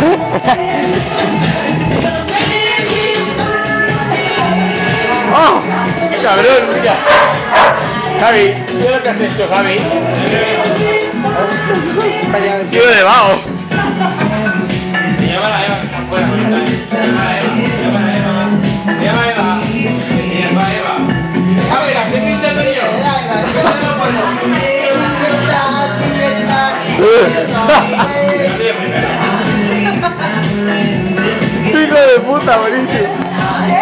¡Oh! ¡Cabrón! Javi, ¿qué es lo que has hecho, Javi? Tío de vago. Se llama Eva. Se llama Eva, llama Eva. Llama Eva. Javi, yo. de puta, buenísimo.